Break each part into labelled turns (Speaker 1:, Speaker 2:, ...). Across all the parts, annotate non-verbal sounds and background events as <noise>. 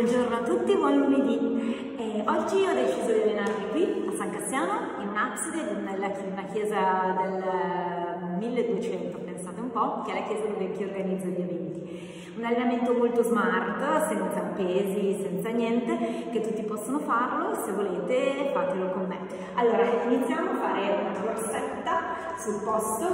Speaker 1: Buongiorno a tutti, buon lunedì. Eh, oggi ho deciso di allenarmi qui a San Cassiano, in un'abside, in una chiesa del 1200, eh, pensate un po', che è la chiesa dove chi organizza gli eventi. Un allenamento molto smart, senza pesi, senza niente, che tutti possono farlo, se volete fatelo con me. Allora, iniziamo a fare una corsetta sul posto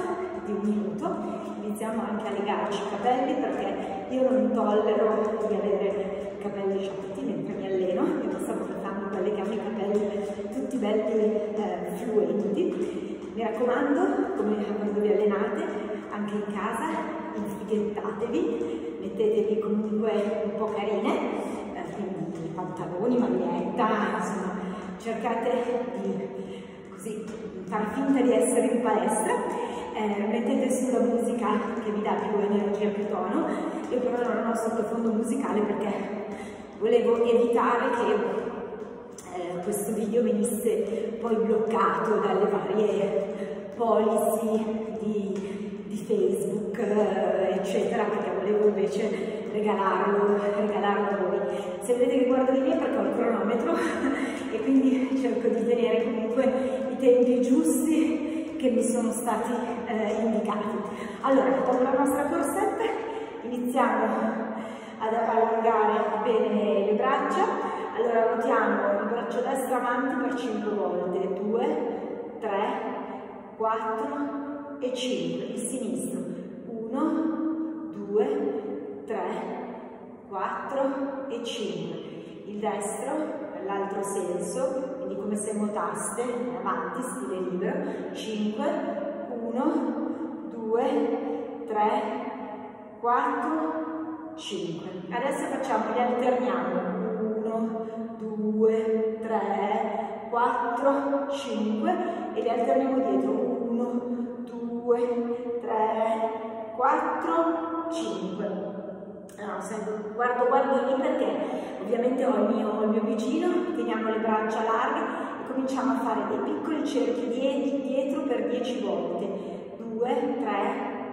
Speaker 1: di un minuto, iniziamo anche a legarci i capelli perché io non tollero di avere capelli asciutti, mentre mi alleno, <laughs> mi sto portando dalle gambe i capelli tutti belli eh, fluenti. Mi raccomando, come quando vi allenate, anche in casa, infighettatevi, mettetevi comunque un po' carine, eh, quindi pantaloni, maglietta, insomma, cercate di così, far finta di essere in palestra eh, mettete sulla musica che vi dà più energia, più tono. Io però non ho sottofondo musicale perché volevo evitare che eh, questo video venisse poi bloccato dalle varie policy di, di Facebook, eh, eccetera, perché volevo invece regalarlo, regalarlo a voi. Se vedete che guardo di lì è perché ho il cronometro <laughs> e quindi cerco di tenere comunque i tempi giusti che mi sono stati eh, indicati. Allora, dopo la nostra corsetta, iniziamo ad allungare bene le braccia. Allora ruotiamo il braccio destro avanti per 5 volte, 2, 3, 4 e 5, il sinistro, 1, 2, 3, 4 e 5, il destro nell'altro senso, quindi come se nuotaste, avanti, stile libero, 5, 1, 2, 3, 4 e 5. 5. Adesso facciamo, li alterniamo. 1, 2, 3, 4, 5 e li alterniamo dietro. 1, 2, 3, 4, 5. No, sempre, guardo, guardo lì perché ovviamente ho il, mio, ho il mio vicino, teniamo le braccia larghe e cominciamo a fare dei piccoli cerchi dietro per 10 volte. 2, 3,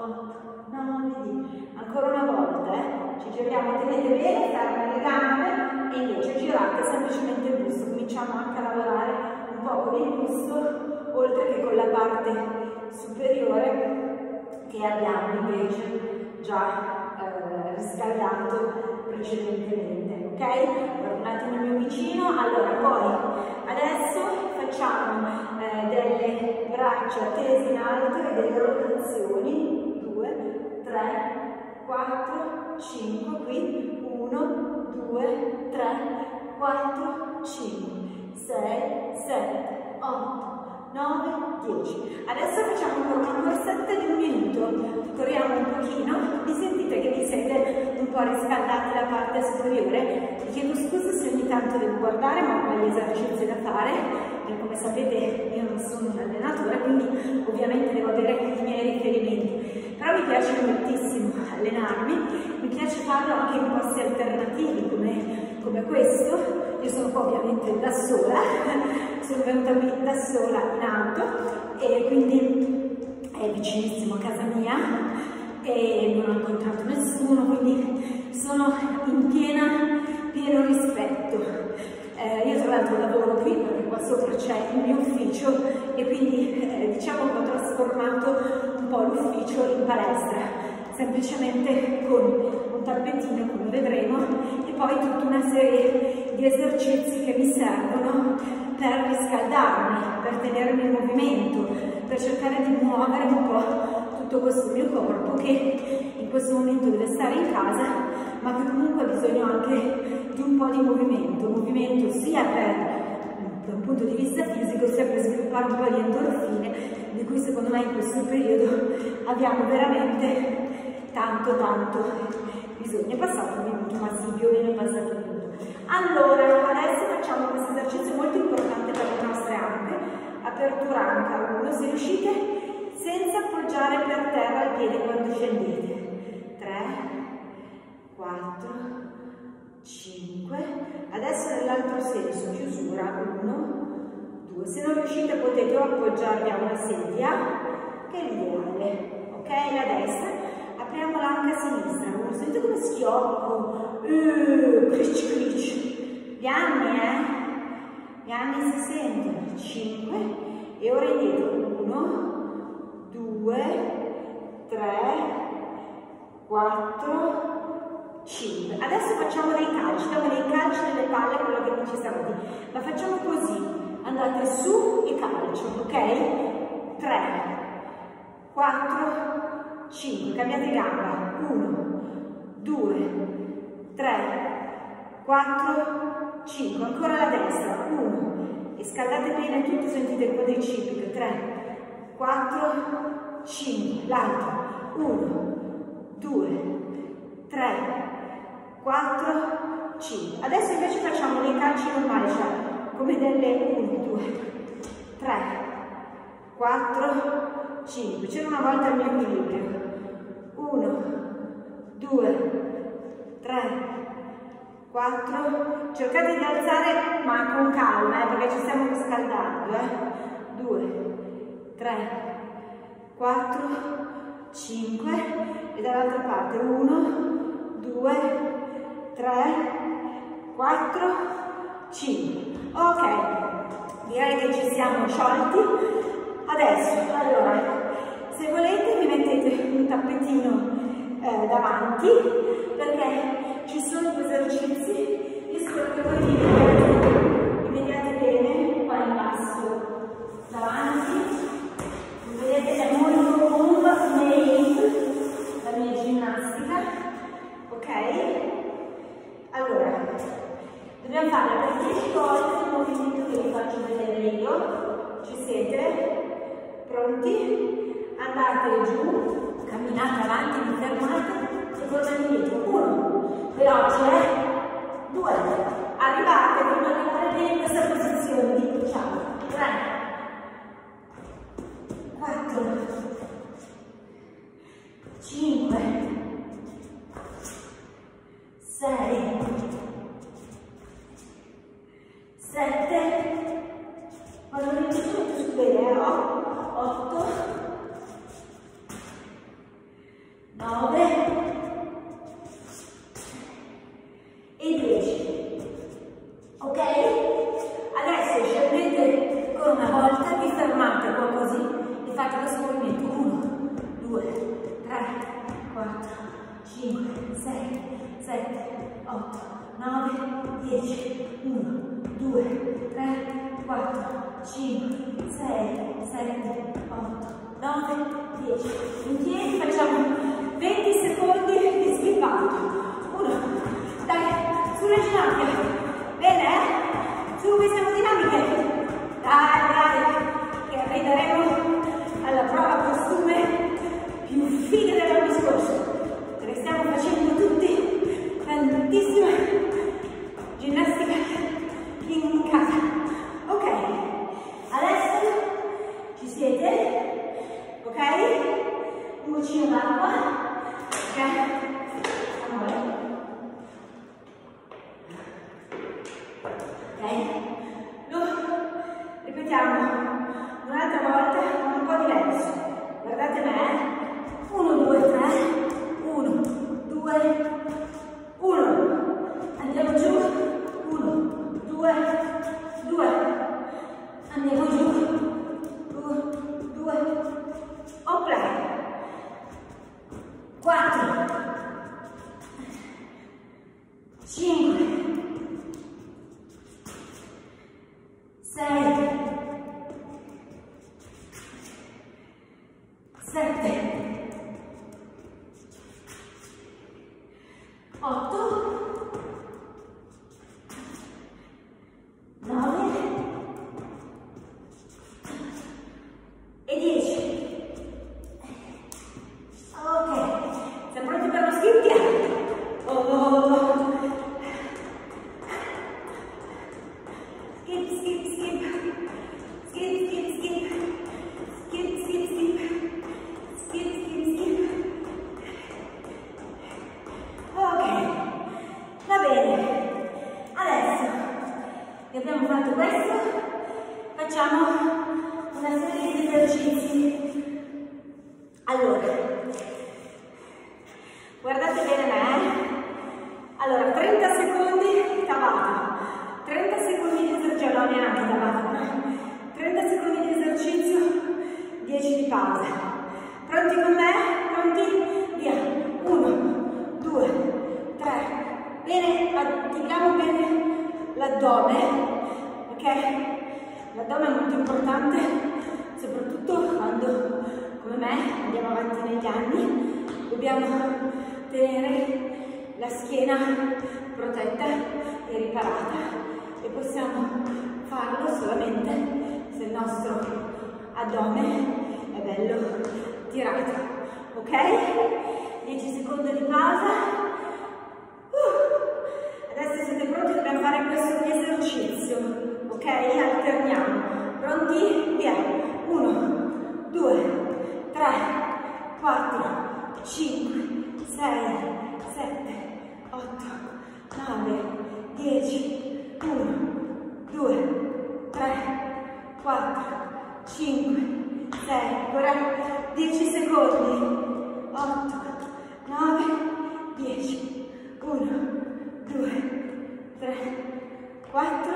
Speaker 1: 8, 9, 10. Ancora una volta, eh? ci giriamo, tenete bene, ferma le gambe e invece girate semplicemente il busto. Cominciamo anche a lavorare un po' con il busto, oltre che con la parte superiore che abbiamo invece già eh, riscaldato precedentemente. Ok? Tornate un mio vicino. Allora, poi adesso facciamo eh, delle braccia tese in alto e delle rotazioni 2, 3, 4, 5, qui 1, 2, 3, 4, 5, 6, 7, 8, 9, 10. Adesso facciamo una corsetta di un minuto, corriamo un pochino, mi sentite che vi siete un po' riscaldati la parte superiore, vi chiedo scusa se ogni tanto devo guardare ma ho gli esercizi da fare come sapete io non sono un allenatore quindi ovviamente devo avere i miei riferimenti però mi piace moltissimo allenarmi, mi piace farlo anche in posti alternativi come, come questo. Io sono qua ovviamente da sola, <laughs> sono venuta qui da sola in auto e quindi è vicinissimo a casa mia e non ho incontrato nessuno, quindi sono in piena, pieno rispetto. Eh, io tra l'altro lavoro qui perché qua sopra c'è il mio ufficio e quindi eh, diciamo che ho trasformato palestra, semplicemente con un tappetino, come vedremo, e poi tutta una serie di esercizi che mi servono per riscaldarmi, per tenermi in movimento, per cercare di muovere un po' tutto questo mio corpo che in questo momento deve stare in casa, ma che comunque ha bisogno anche di un po' di movimento, movimento sia per, da un punto di vista fisico, sia per sviluppare un po' di endorfine di cui secondo me in questo periodo <laughs> abbiamo veramente tanto tanto bisogno. È passato un minuto, ma sì, più o meno è passato un minuto. Allora, adesso facciamo questo esercizio molto importante per le nostre anche, apertura anca 1, se riuscite, senza appoggiare per terra il piede quando scendete. 3, 4, 5, adesso nell'altro senso, chiusura 1, YouTube. Se non riuscite potete o appoggiarvi a una sedia, che è l'ideale, ok? La destra, Apriamo anche sinistra, non sentite come schiocco, uh, eh, cricci. gli anni eh, gli anni si sentono, 5, e ora indietro, 1, 2, 3, 4, 5. Adesso facciamo dei calci, diamo dei calci nelle palle quello che non ci siamo qui. ma facciamo così andate su e calcio, ok? 3, 4, 5, cambiate gamba, 1, 2, 3, 4, 5, ancora la destra, 1, e scaldate bene tutto, sentite dei cibi, 3, 4, 5, l'altro, 1, 2, 3, 4, 5. Adesso invece facciamo dei calci normali, cioè come delle 1, 2, 3, 4, 5. C'era una volta il mio equilibrio. 1, 2, 3, 4. Cercate di alzare ma con calma eh, perché ci stiamo riscaldando. 2, 3, 4, 5 e dall'altra parte 1, 2, 3, 4, 5 direi che ci siamo sciolti. Adesso, allora, se volete vi mettete un tappetino eh, davanti perché ci sono due esercizi che spero che voi li vediate bene qua in basso davanti vedete è molto home made la mia ginnastica ok allora dobbiamo fare per 10 volte pronti? Andate giù, camminate avanti, vi fermate e tornate indietro. Uno, veloce, due, arrivate, fino ad in questa posizione di diciamo, tre, 10, 1, 2, 3, 4, 5, 6, 7, 8, 9, 10. In piedi facciamo 20 secondi di schippato. 1, dai, sulle ginocchia. Bene, eh? Su queste dinamiche. Dai. Allora, protetta e riparata e possiamo farlo solamente se il nostro addome è bello tirato, ok? 10 secondi di pausa.
Speaker 2: Uh. Adesso siete pronti, dobbiamo fare questo
Speaker 1: esercizio, ok? Alterniamo. Pronti? Via. 1, 2, 3, 4, 5, 6, 7, 8, 9, 10, 1, 2, 3, 4, 5, 6, ancora 10 secondi, 8, 9, 10, 1, 2, 3, 4,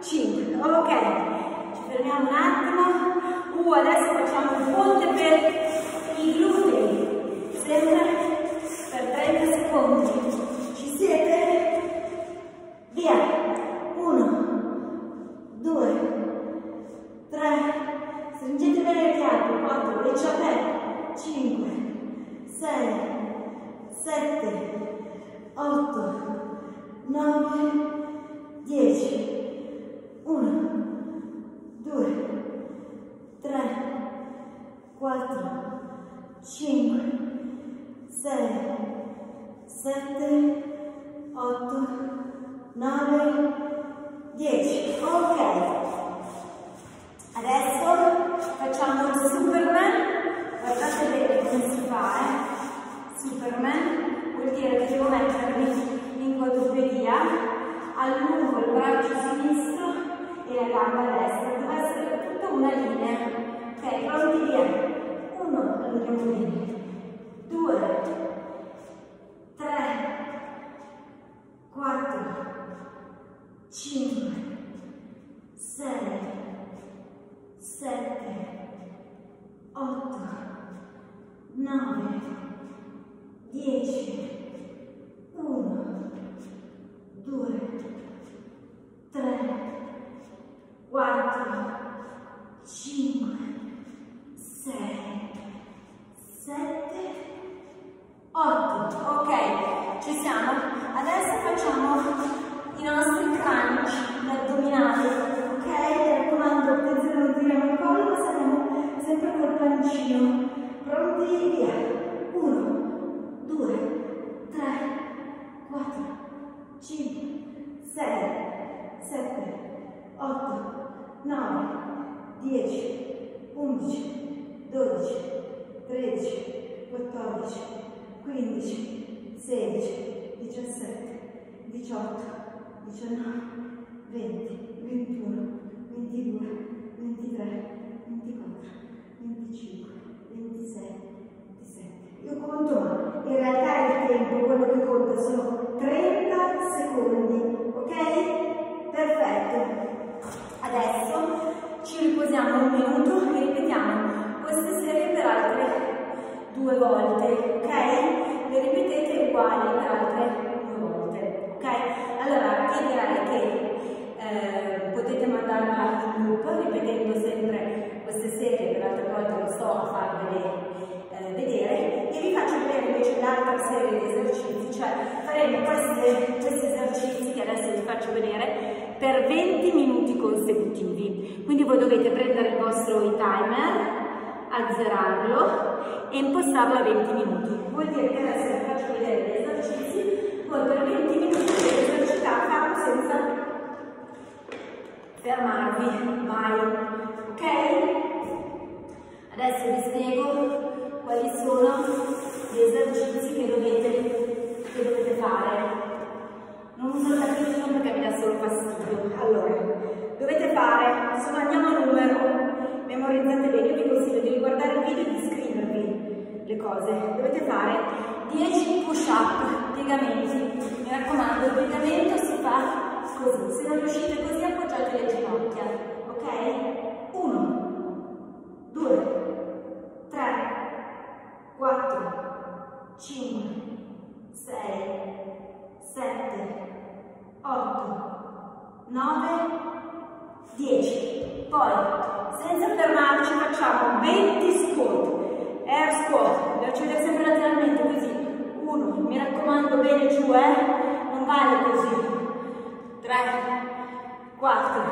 Speaker 1: 5, ok, ci fermiamo un attimo, uh, adesso facciamo un ponte per i glutei, sempre 7, 8, 9, 10, 1, 2, 3, 4, 5, 6, 7, 8, 9, 10. Ok, adesso facciamo il Superman, guardate bene come si fa, eh? Superman vuol dire che devo mettermi in quadrupedia, allungo il braccio 8, ok, ci siamo. Adesso facciamo i nostri crunch, l'addominale, ok? Mi raccomando, attenzione non tiriamo il collo, saremo sempre col pancino. Pronti? Via. 1, 2, 3, 4, 5, 6, 7, 8, 9, 10, 11, 12, 13, 14, 15, 16, 17, 18, 19, 20, 21, 22, 23, 24, 25, 26, 27. Io conto, ma in realtà il tempo, quello che conta sono 30 secondi, ok? Perfetto. Adesso ci riposiamo un minuto e ripetiamo queste serie per altre due volte, ok? Le ripetete uguali le altre due volte, ok? Allora, l'idea è che eh, potete mandarla in loop ripetendo sempre queste serie, che l'altra volta non sto a farvele eh, vedere, e vi faccio vedere invece l'altra serie di esercizi, cioè faremo questi, questi esercizi che adesso vi faccio vedere per 20 minuti consecutivi. Quindi voi dovete prendere il vostro timer azzerarlo e impostarlo a 20 minuti. Vuol dire che adesso vi faccio vedere gli esercizi, voi per 20 minuti dovete esercitarla senza fermarvi mai. Ok? Adesso vi spiego quali sono gli esercizi cose. Dovete fare 10 push-up piegamenti. Mi raccomando, il piegamento si fa così. Se non riuscite così, appoggiate le ginocchia. Ok? 1, 2, 3, 4, 5, 6, 7, 8, 9, 10. Poi, senza fermarci, facciamo 20 squat esco, devo accedere sempre lateralmente, così, uno, mi raccomando bene giù, eh, non vale così, tre, quattro,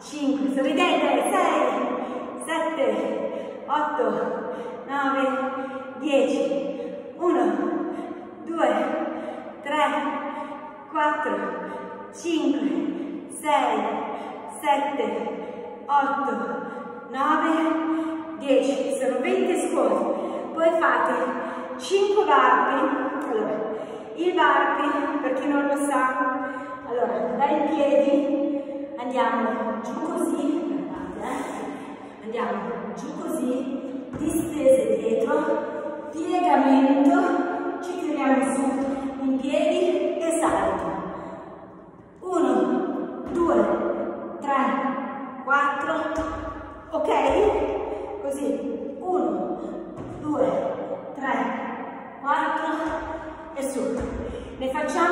Speaker 1: cinque, sorridete, sei, sette, otto, nove, dieci, uno, due, tre, quattro, cinque, sei, sette, otto, nove, 10, sono 20 squat, poi fate 5 barbi, allora, il barbi, per chi non lo sa, allora, dai piedi, andiamo giù così, eh. andiamo giù così, distese dietro, piegamento, ci tiriamo su, in piedi e salto.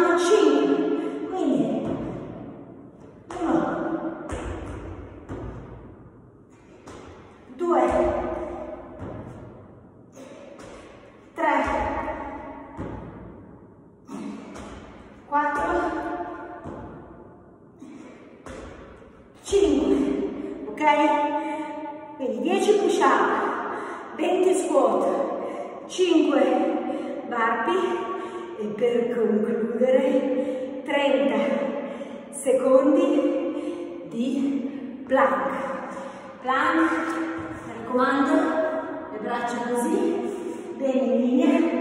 Speaker 1: not change. plank, raccomando, le braccia così, bene in linea.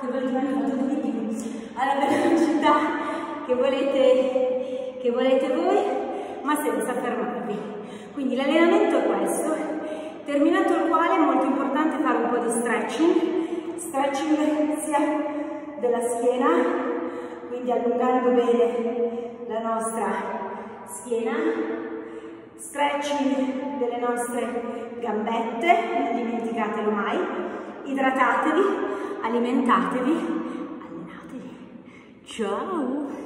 Speaker 1: che voi rimane favoriti alla velocità che volete, che volete voi, ma senza fermarvi. Quindi l'allenamento è questo, terminato il quale è molto importante fare un po' di stretching, stretching sia della schiena, quindi allungando bene la nostra schiena, stretching delle nostre gambette, non dimenticatelo mai, idratatevi, alimentatevi, allenatevi. Ciao!